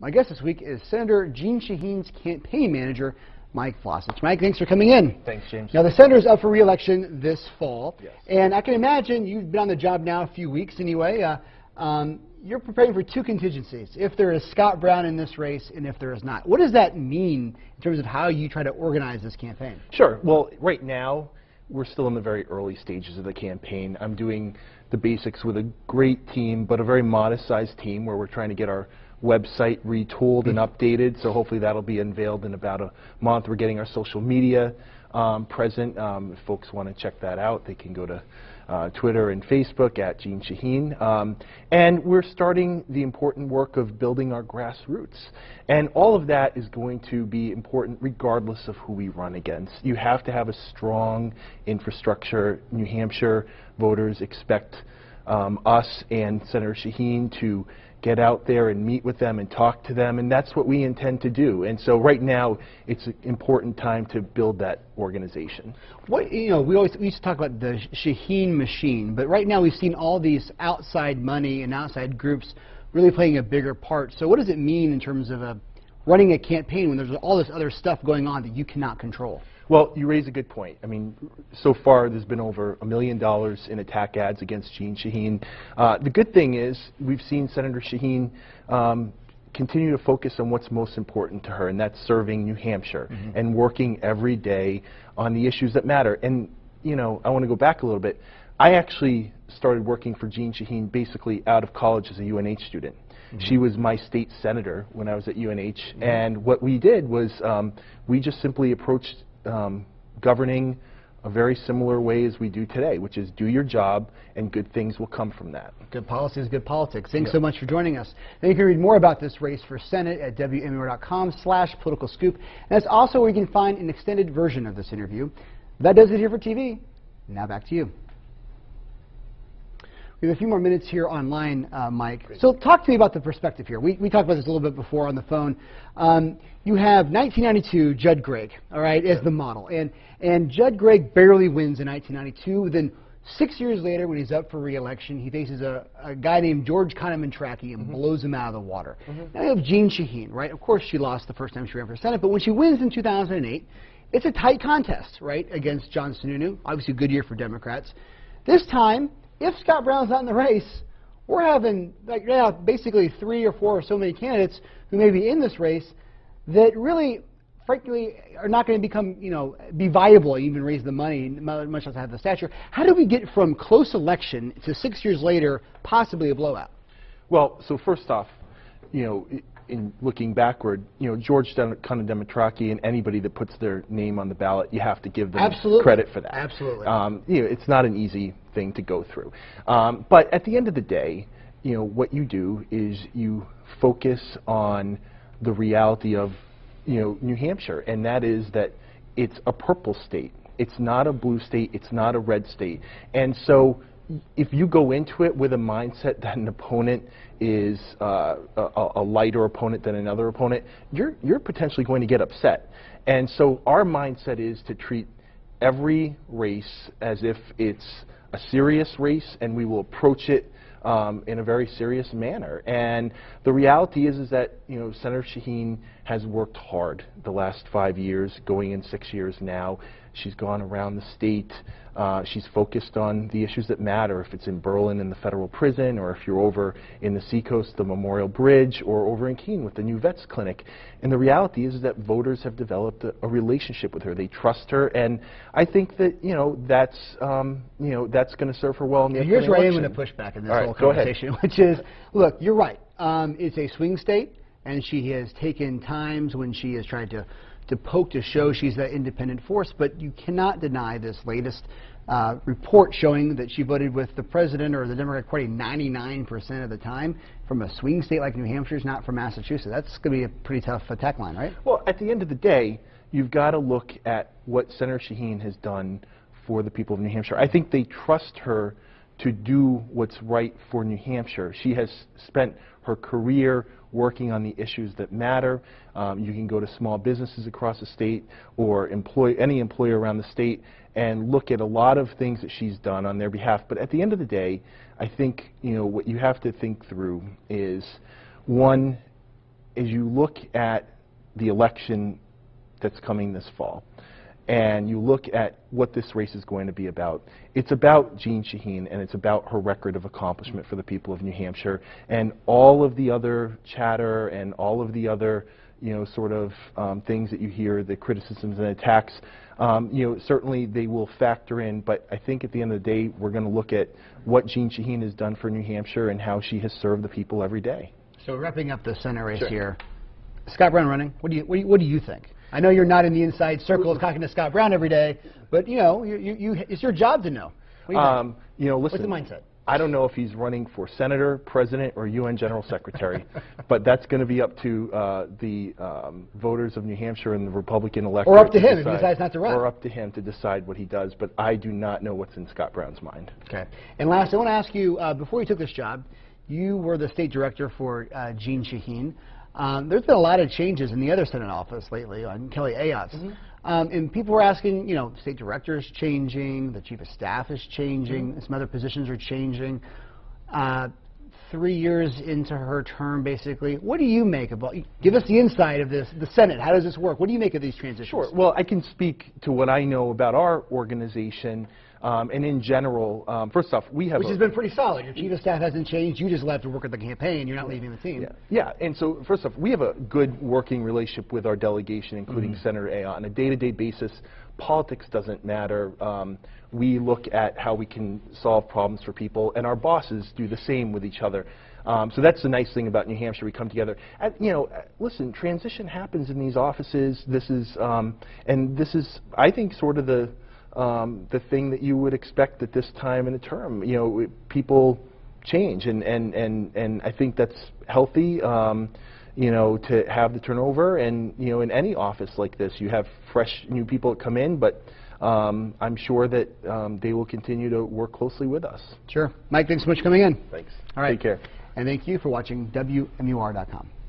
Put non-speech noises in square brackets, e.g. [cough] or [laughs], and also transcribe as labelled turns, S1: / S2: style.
S1: My guest this week is Senator Jeanne Shaheen's campaign manager, Mike Vlacich. Mike, thanks for coming in.
S2: Thanks, James.
S1: Now, the senator's up for re-election this fall,
S2: Yes.
S1: and I can imagine you've been on the job now a few weeks anyway. Uh, um, you're preparing for two contingencies: if there is Scott Brown in this race, and if there is not. What does that mean in terms of how you try to organize this campaign?
S2: Sure. Well, right now, we're still in the very early stages of the campaign. I'm doing the basics with a great team, but a very modest-sized team where we're trying to get our website retooled and updated. So hopefully that'll be unveiled in about a month. We're getting our social media um, present. Um, if folks want to check that out, they can go to uh, Twitter and Facebook at Jeanne Shaheen. Um, and we're starting the important work of building our grassroots. And all of that is going to be important regardless of who we run against. You have to have a strong infrastructure. New Hampshire voters expect um, us and Senator Shaheen to get out there and meet with them and talk to them, and that's what we intend to do. And so right now, it's an important time to build that organization.
S1: What you know, we always we used to talk about the Shaheen machine, but right now we've seen all these outside money and outside groups really playing a bigger part. So what does it mean in terms of uh, running a campaign when there's all this other stuff going on that you cannot control?
S2: Well, you raise a good point. I mean, so far there's been over a million dollars in attack ads against Jeanne Shaheen. Uh, the good thing is we've seen Senator Shaheen um, continue to focus on what's most important to her, and that's serving New Hampshire and working every day on the issues that matter. And, you know, I want to go back a little bit. I actually started working for Jeanne Shaheen basically out of college as a UNH student. She was my state senator when I was at UNH, and what we did was um, we just simply approached um, governing a very similar way as we do today, which is do your job and good things will come from that.
S1: Good policy is good politics. Thanks so much for joining us. Now you can read more about this race for Senate at WMUR.com slash political scoop. And that's also where you can find an extended version of this interview. That does it here for TV. Now back to you. We have a few more minutes here online, uh, Mike. So talk to me about the perspective here. We, we talked about this a little bit before on the phone. Um, you have 1992 Judd Gregg, all right, as the model. And, and Judd Gregg barely wins in 1992. Then six years later, when he's up for re-election, he faces a, a guy named George Condodemetraky and blows him out of the water. Now you have Jeanne Shaheen, right? Of course, she lost the first time she ran for Senate, but when she wins in 2008, it's a tight contest, right, against John Sununu. Obviously, a good year for Democrats. This time, if Scott Brown's not in the race, we're having like now basically three or four or so many candidates who may be in this race that really, frankly, are not going to become, you know, be viable, even raise the money, much less have the stature. How do we get from close election to six years later, possibly a blowout?
S2: Well, so first off, you know, in looking backward, you know, George Demetraki and anybody that puts their name on the ballot, you have to give them
S1: Absolutely.
S2: credit for that.
S1: Absolutely.
S2: Um, you know, it's not an easy thing to go through. Um, but at the end of the day, you know, what you do is you focus on the reality of, you know, New Hampshire, and that is that it's a purple state. It's not a blue state. It's not a red state. And so if you go into it with a mindset that an opponent is uh, a, a lighter opponent than another opponent, you're, you're potentially going to get upset. And so our mindset is to treat every race as if it's a serious race and we will approach it um, in a very serious manner. And the reality is, is that you know Senator Shaheen has worked hard the last five years, going in six years now. She's gone around the state. Uh, she's focused on the issues that matter. If it's in Berlin in the federal prison, or if you're over in the Seacoast, the Memorial Bridge, or over in Keene with the new vets clinic. And the reality is, that voters have developed a, a relationship with her. They trust her, and I think that you know that's um, you know that's going to serve her well in the
S1: And here's where I am going to push back in this
S2: right,
S1: whole conversation, which is, look, you're right. Um, it's a swing state, and she has taken times when she has tried to, to poke to show she's that independent force, but you cannot deny this latest uh, report showing that she voted with the president or the Democratic Party 99% of the time from a swing state like New Hampshire Hampshire's, not from Massachusetts. That's going to be a pretty tough attack line, right?
S2: Well, at the end of the day, you've got to look at what Senator Shaheen has done for the people of New Hampshire. I think they trust her to do what's right for New Hampshire. She has spent her career working on the issues that matter. Um, you can go to small businesses across the state or employ any employer around the state and look at a lot of things that she's done on their behalf. But at the end of the day, I think you know what you have to think through is one as you look at the election that's coming this fall, and you look at what this race is going to be about, it's about Jeanne Shaheen and it's about her record of accomplishment for the people of New Hampshire and all of the other chatter and all of the other you know, sort of um, things that you hear, the criticisms and attacks, um, you know, certainly they will factor in, but I think at the end of the day, we're going to look at what Jeanne Shaheen has done for New Hampshire and how she has served the people every day.
S1: So wrapping up the Senate race
S2: Sure.
S1: here, Scott Brown running. What do you what do you, what do you think? I know you're not in the inside circles talking to Scott Brown every day, but you know you, you, you it's your job to know. You?
S2: Um, you know, listen.
S1: What's the mindset?
S2: I don't know if he's running for senator, president, or UN general secretary, [laughs] but that's going to be up to uh, the um, voters of New Hampshire and the Republican electorate.
S1: Or up to him if he
S2: decide.
S1: decides not to run.
S2: Or up to him to decide what he does. But I do not know what's in Scott Brown's mind.
S1: Okay. And last, I want to ask you, uh, before you took this job, you were the state director for uh, Jeanne Shaheen. Um, there's been a lot of changes in the other Senate office lately on Kelly Ayotte. Um, and people were asking, you know, state director is changing, the chief of staff is changing, some other positions are changing. Uh, three years into her term, basically, what do you make of all, give us the inside of this, the Senate, how does this work? What do you make of these transitions?
S2: Sure. Well, I can speak to what I know about our organization, um, and in general. Um, first off, we have
S1: Which has been pretty solid. Your chief of staff hasn't changed. You just left to work at the campaign. You're not leaving the team.
S2: Yeah, yeah. And so, first off, we have a good working relationship with our delegation, including Senator Ayotte, on a day-to-day basis. Politics doesn't matter. Um, we look at how we can solve problems for people, and our bosses do the same with each other. Um, so that's the nice thing about New Hampshire. We come together. And, you know, uh, listen, transition happens in these offices. This is, um, and this is, I think, sort of the um, the thing that you would expect at this time in a term. You know, people change, and, and, and, and I think that's healthy, um, you know, to have the turnover. And, you know, in any office like this, you have fresh new people that come in, but um, I'm sure that um, they will continue to work closely with us.
S1: Sure. Mike, thanks so much for coming in.
S2: Thanks.
S1: All right.
S2: Take care.
S1: And thank you for watching WMUR.com.